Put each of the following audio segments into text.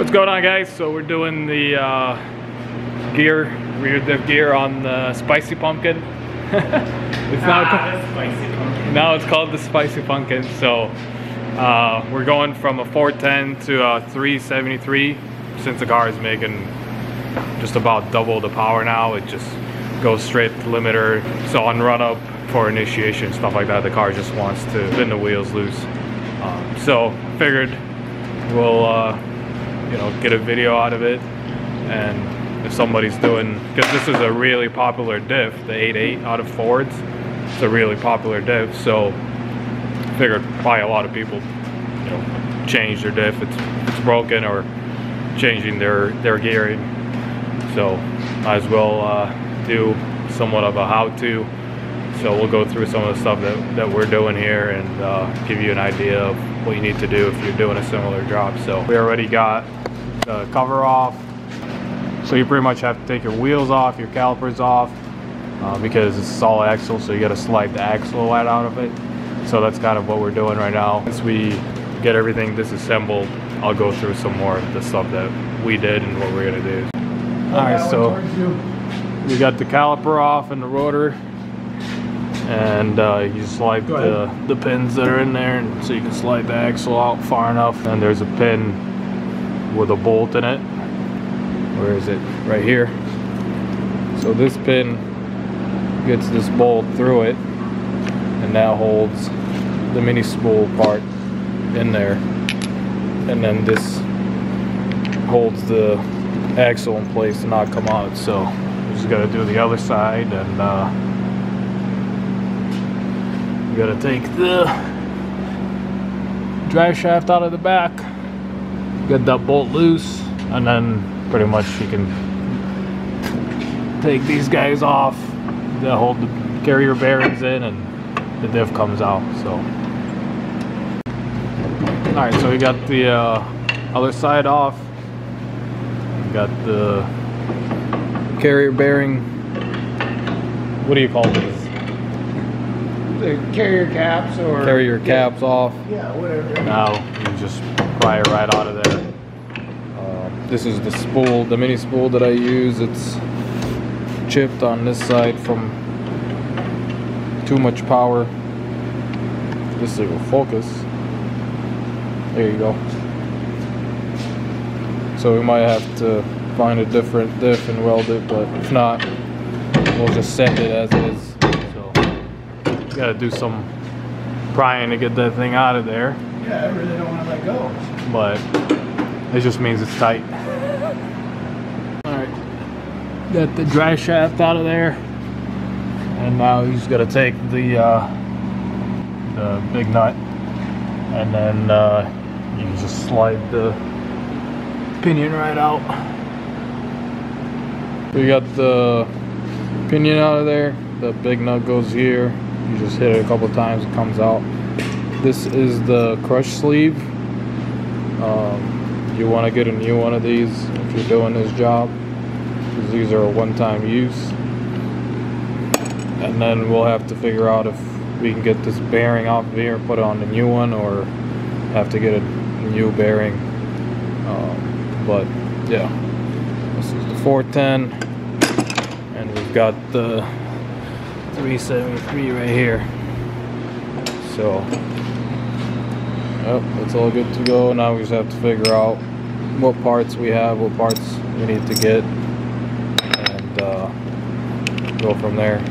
What's going on guys? So we're doing the uh, gear, rear diff gear on the Spicy Pumpkin. it's now, Ah, spicy pumpkin. now it's called the Spicy Pumpkin. So uh, we're going from a 410 to a 373 since the car is making just about double the power now. It just goes straight to limiter. So on run up for initiation, stuff like that, the car just wants to spin the wheels loose. Um, so figured we'll uh, you know get a video out of it. And if somebody's doing because this is a really popular diff the 8.8 out of Fords it's a really popular diff. So figured probably a lot of people you know change their diff. It's it's broken or changing their their gearing. So might as well uh, do somewhat of a how-to so we'll go through some of the stuff that, that we're doing here and uh, give you an idea of what you need to do if you're doing a similar job. So we already got the cover off. So you pretty much have to take your wheels off, your calipers off, uh, because it's a solid axle, so you gotta slide the axle right out of it. So that's kind of what we're doing right now. Once we get everything disassembled, I'll go through some more of the stuff that we did and what we're gonna do. All right, so we got the caliper off and the rotor and uh, you slide the, the pins that are in there and so you can slide the axle out far enough. And there's a pin with a bolt in it. Where is it? Right here. So this pin gets this bolt through it and that holds the mini spool part in there. And then this holds the axle in place to not come out so we just got to do the other side and uh, gotta take the drive shaft out of the back, get that bolt loose, and then pretty much you can take these guys off that hold the carrier bearings in and the diff comes out. So, alright, so we got the uh, other side off. We got the carrier bearing. What do you call these? The carrier caps or carrier caps off. Yeah, whatever. Now you just pry it right out of there. Uh, this is the spool, the mini spool that I use. It's chipped on this side from too much power. This will focus. There you go. So we might have to find a different diff and weld it, but if not, we'll just send it as is. Gotta do some prying to get that thing out of there Yeah, I really don't want to let go. but it just means it's tight. Alright, got the drive shaft out of there. And now he's gonna take the, uh, the big nut and then uh, you can just slide the pinion right out. We got the pinion out of there. The big nut goes here. You just hit it a couple times, it comes out. This is the crush sleeve. Um, you want to get a new one of these if you're doing this job because these are a one-time use. And then we'll have to figure out if we can get this bearing off of here put on the new one or have to get a new bearing. Um, but yeah, this is the 410 and we've got the 373 right here. So, yep, that's all good to go. Now we just have to figure out what parts we have, what parts we need to get, and uh, go from there.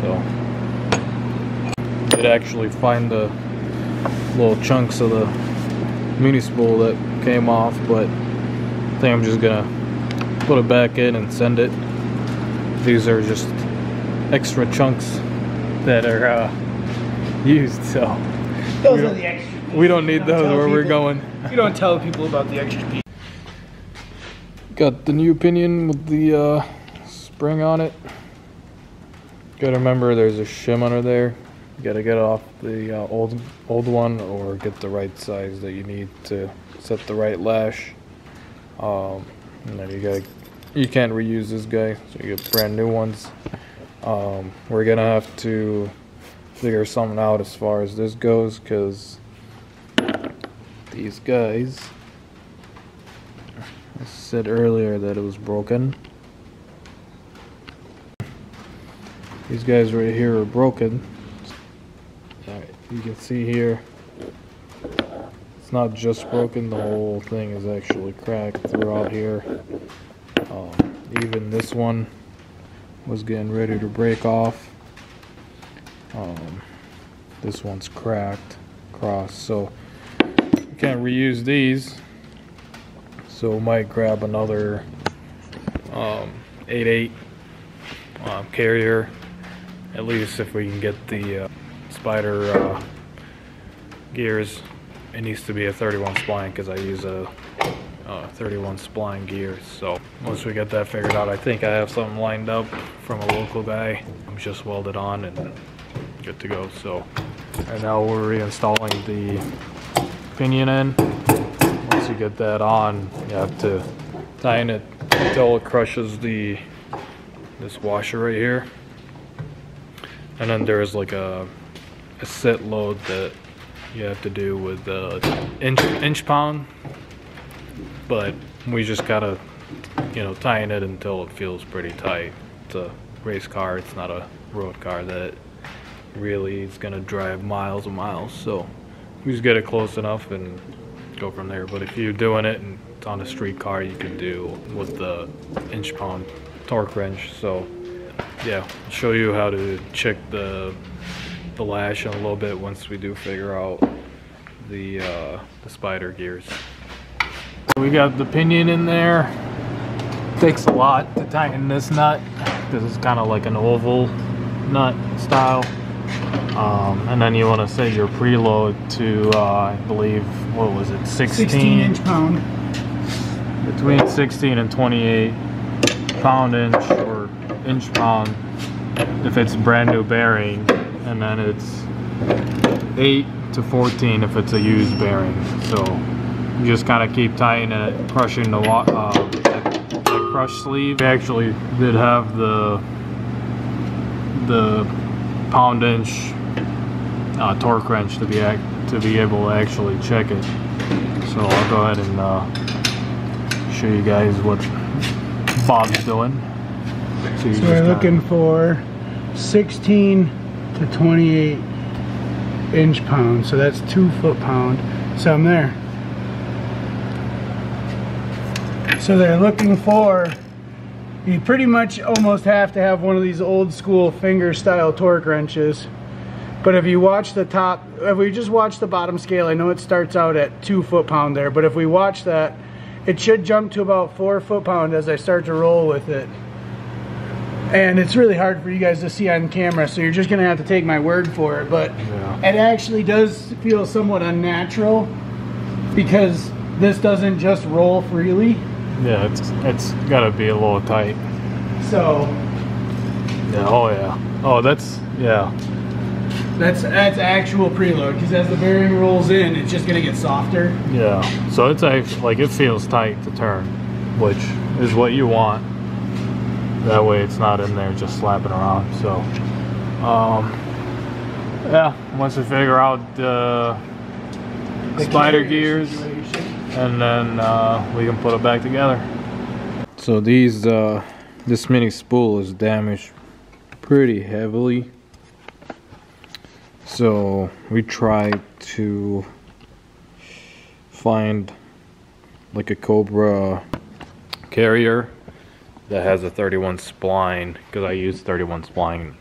So, did actually find the little chunks of the mini spool that came off, but I think I'm just gonna put it back in and send it. These are just extra chunks that are uh, used, so Those We are don't- the extra. pieces. we don't You need those tell where we're going. You don't tell people about the extra piece. Got the new pinion with the uh, spring on it. Gotta remember there's a shim under there. You gotta get off the uh, old old one or get the right size that you need to set the right lash. Um, and then you gotta you can't reuse this guy, so you get brand new ones. Um, we're gonna have to figure something out as far as this goes, because these guys I said earlier that it was broken. These guys right here are broken. Alright, you can see here. It's not just broken, the whole thing is actually cracked throughout here. Um, even this one was getting ready to break off. Um, this one's cracked across, so you can't reuse these. So might grab another um, 8.8 um, carrier, at least if we can get the uh, spider uh, gears. It needs to be a 31 spline because I use a uh, 31 spline gears. So once we get that figured out, I think I have something lined up from a local guy. I'm just welded on and good to go. So and now we're reinstalling the pinion in. Once you get that on, you have to tighten it until it crushes the this washer right here. And then there's like a, a set load that you have to do with the inch inch pound. But we just gotta, you know, tighten it until it feels pretty tight. It's a race car, it's not a road car that really is gonna drive miles and miles. So we just get it close enough and go from there. But if you're doing it and it's on a street car, you can do with the inch pound torque wrench. So yeah, I'll show you how to check the the lash in a little bit once we do figure out the uh, the spider gears. We got the pinion in there. Takes a lot to tighten this nut. This is kind of like an oval nut style. Um, and then you want to set your preload to, uh, I believe, what was it, 16? 16 inch pound. Between 16 and 28 pound inch or inch pound if it's brand new bearing. And then it's 8 to 14 if it's a used bearing. So you just kind of keep tightening it, crushing the uh, that, that crush sleeve. We actually did have the the pound inch uh, torque wrench to be act to be able to actually check it. So I'll go ahead and uh, show you guys what Bob's doing. So, So we're looking for 16 to 28 inch pound. So that's two foot pound. So I'm there. So they're looking for, you pretty much almost have to have one of these old school finger style torque wrenches. But if you watch the top, if we just watch the bottom scale, I know it starts out at two foot pound there, but if we watch that, it should jump to about four foot pound as I start to roll with it. And it's really hard for you guys to see on camera, so you're just gonna have to take my word for it. But Yeah. it actually does feel somewhat unnatural because this doesn't just roll freely. Yeah, it's it's gotta be a little tight. So Yeah. Oh yeah. Oh, that's yeah. that's that's actual preload because as the bearing rolls in, it's just gonna get softer. Yeah. So it's actually like it feels tight to turn, which is what you want. That way it's not in there just slapping around. So, um, yeah. Once we figure out the The spider gears, situation. And then uh, we can put it back together. So these uh, this mini spool is damaged pretty heavily. So we tried to find like a Cobra carrier that has a 31 spline because I use 31 spline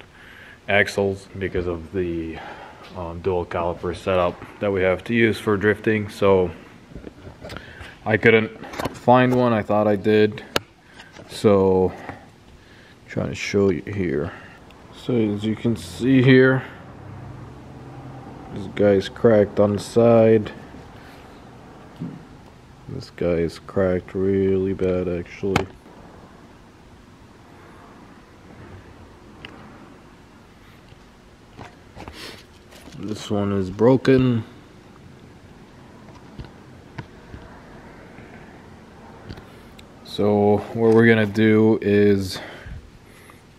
axles because of the um, dual caliper setup that we have to use for drifting. So I couldn't find one. I thought I did. So trying to show you here. So as you can see here, this guy's cracked on the side. This guy is cracked really bad actually. This one is broken. So what we're gonna do is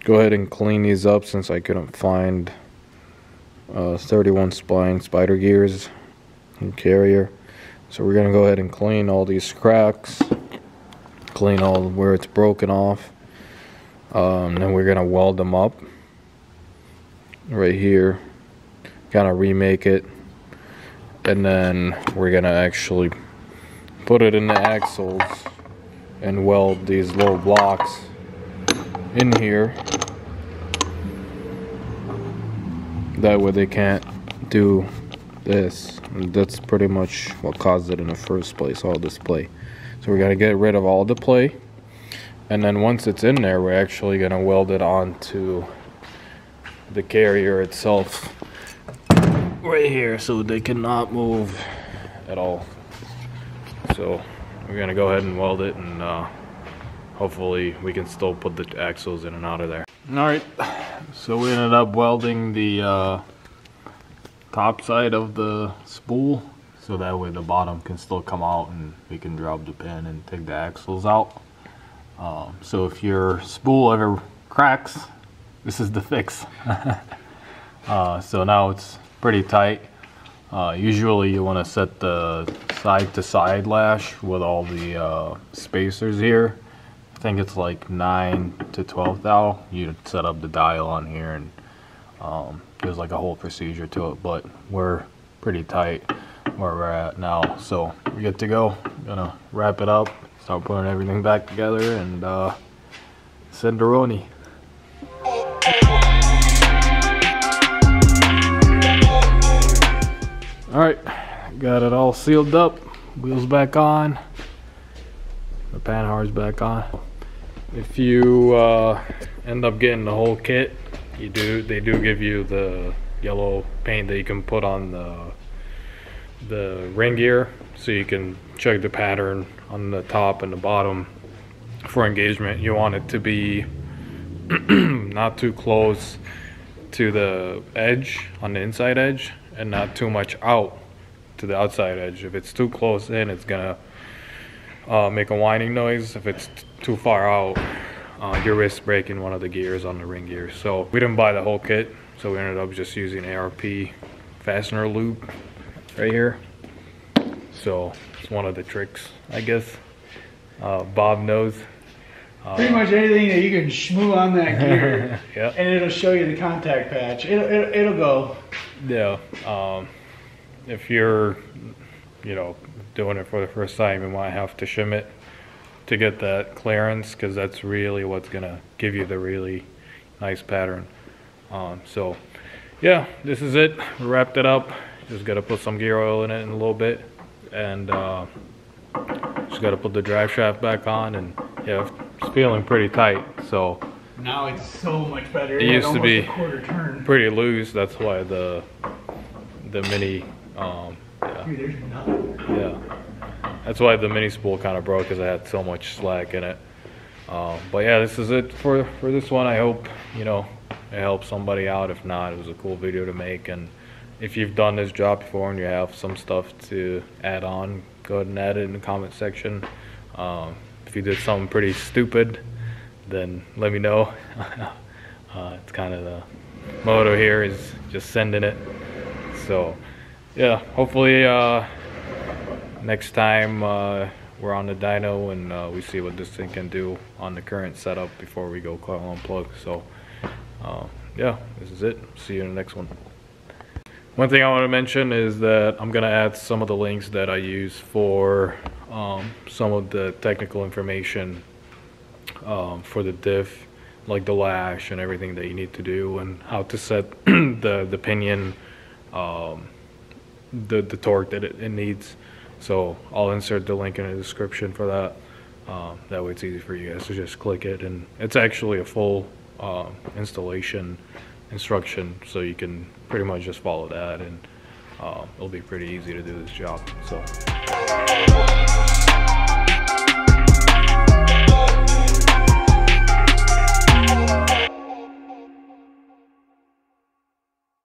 go ahead and clean these up since I couldn't find uh, 31 spline spider gears and carrier. So we're gonna go ahead and clean all these cracks clean all where it's broken off. Um, then we're gonna weld them up right here, kind of remake it, and then we're gonna actually put it in the axles and weld these little blocks in here. That way they can't do this. That's pretty much what caused it in the first place, all this play. So we're gonna get rid of all the play. And then once it's in there, we're actually gonna weld it onto the carrier itself right here so they cannot move at all. So we're gonna go ahead and weld it and uh, hopefully we can still put the axles in and out of there. All right, so we ended up welding the uh, top side of the spool so that way the bottom can still come out and we can drop the pin and take the axles out. Um, so if your spool ever cracks, this is the fix. uh, so now it's pretty tight. Uh, usually you want to set the side to side lash with all the uh, spacers here. I think it's like 9 to 12 thou. You set up the dial on here and um, there's like a whole procedure to it, but we're pretty tight where we're at now. So we're good to go. Gonna wrap it up, start putting everything back together, and uh, send a Roni. All right, got it all sealed up. Wheels back on. The panhard's back on. If you uh, end up getting the whole kit, you do they do give you the yellow paint that you can put on the the ring gear so you can check the pattern on the top and the bottom for engagement you want it to be not too close to the edge on the inside edge and not too much out to the outside edge if it's too close in it's gonna uh, make a whining noise if it's too far out uh, your wrist breaking one of the gears on the ring gear. So we didn't buy the whole kit, so we ended up just using ARP fastener lube right here. So it's one of the tricks, I guess. Uh, Bob knows. Uh, Pretty much anything that you can shmoo on that gear, yeah. and it'll show you the contact patch. It'll, it'll, it'll go. Yeah. Um, if you're, you know, doing it for the first time, you might have to shim it to get that clearance because that's really what's gonna give you the really nice pattern. Um, so yeah, this is it. We wrapped it up. Just gotta put some gear oil in it in a little bit and uh, just gotta put the drive shaft back on and yeah, it's feeling pretty tight. So now it's so much better. It, it used to be pretty loose. That's why the the mini um, yeah. Dude, yeah. That's why the mini spool kind of broke because I had so much slack in it. Um, but yeah, this is it for, for this one. I hope, you know, it helps somebody out. If not, it was a cool video to make. And if you've done this job before and you have some stuff to add on, go ahead and add it in the comment section. Um, if you did something pretty stupid, then let me know. uh, it's kind of the motto here is just sending it. So yeah, hopefully uh, next time uh, we're on the dyno and uh, we see what this thing can do on the current setup before we go coil on plug. So uh, yeah, this is it. See you in the next one. One thing I want to mention is that I'm going to add some of the links that I use for um, some of the technical information um, for the diff, like the lash and everything that you need to do and how to set the, the pinion, um, the, the torque that it, it needs. So I'll insert the link in the description for that. Uh, that way it's easy for you guys to just click it and it's actually a full uh, installation instruction so you can pretty much just follow that and uh, it'll be pretty easy to do this job. So.